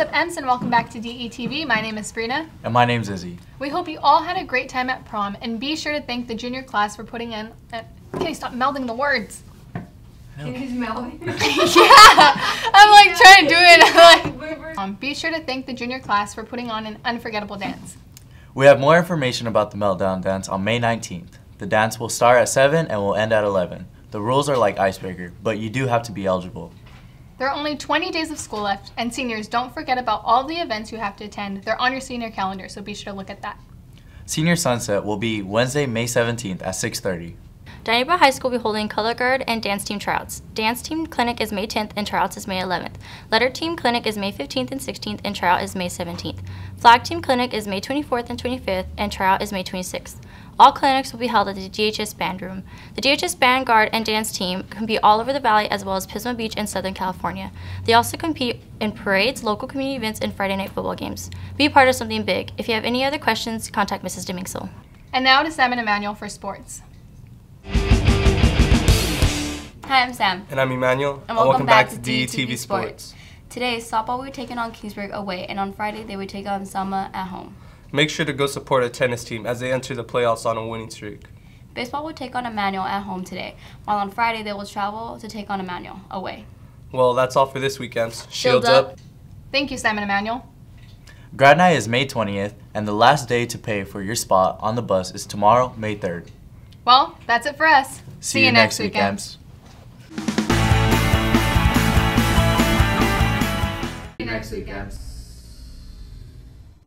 What's up, Emps, and welcome back to DETV. My name is Sabrina. And my name's Izzy. We hope you all had a great time at prom, and be sure to thank the junior class for putting in. Uh, can you stop melding the words? He's melding. yeah, I'm like trying to do it. Like, um, be sure to thank the junior class for putting on an unforgettable dance. We have more information about the Meltdown Dance on May 19th. The dance will start at 7 and will end at 11. The rules are like Icebreaker, but you do have to be eligible. There are only 20 days of school left, and seniors, don't forget about all the events you have to attend. They're on your senior calendar, so be sure to look at that. Senior Sunset will be Wednesday, May 17th at 6.30. Dinuba High School will be holding color guard and dance team tryouts. Dance team clinic is May 10th and tryouts is May 11th. Letter team clinic is May 15th and 16th and tryout is May 17th. Flag team clinic is May 24th and 25th and tryout is May 26th. All clinics will be held at the DHS Band Room. The DHS Band Guard and Dance Team compete all over the Valley as well as Pismo Beach and Southern California. They also compete in parades, local community events, and Friday night football games. Be part of something big. If you have any other questions, contact Mrs. Demingsel. And now to Sam and Emmanuel for sports. Hi, I'm Sam. And I'm Emmanuel. And welcome, back, to DTV Sports. Today, softball will be taking on Kingsburg away, and on Friday, they will take on Selma at home. Make sure to go support a tennis team as they enter the playoffs on a winning streak. Baseball will take on Emmanuel at home today, while on Friday they will travel to take on Emmanuel away. Well, that's all for this weekend. Shields, Shields up. up. Thank you, Simon Emmanuel. Grad night is May 20th, and the last day to pay for your spot on the bus is tomorrow, May 3rd. Well, that's it for us. See, See you, you, next, weekend. weekend. next weekend.